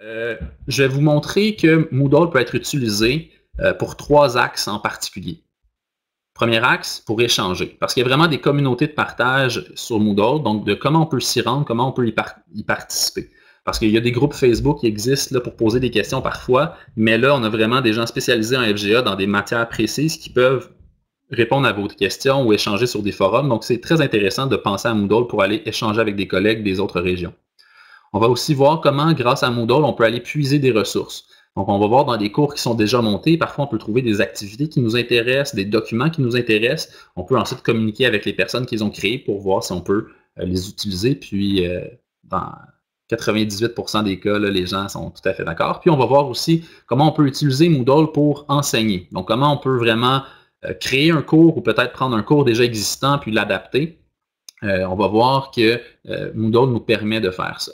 Euh, je vais vous montrer que Moodle peut être utilisé euh, pour trois axes en particulier. Premier axe, pour échanger, parce qu'il y a vraiment des communautés de partage sur Moodle, donc de comment on peut s'y rendre, comment on peut y, participer. Parce qu'il y a des groupes Facebook qui existent là, pour poser des questions parfois, mais là, on a vraiment des gens spécialisés en FGA dans des matières précises qui peuvent répondre à vos questions ou échanger sur des forums. Donc, c'est très intéressant de penser à Moodle pour aller échanger avec des collègues des autres régions. On va aussi voir comment, grâce à Moodle, on peut aller puiser des ressources. Donc, on va voir dans des cours qui sont déjà montés, parfois on peut trouver des activités qui nous intéressent, des documents qui nous intéressent. On peut ensuite communiquer avec les personnes qu'ils ont créées pour voir si on peut euh, les utiliser. Puis, euh, dans 98% des cas, les gens sont tout à fait d'accord. Puis, on va voir aussi comment on peut utiliser Moodle pour enseigner. Donc, comment on peut vraiment euh, créer un cours ou peut-être prendre un cours déjà existant puis l'adapter. on va voir que Moodle nous permet de faire ça.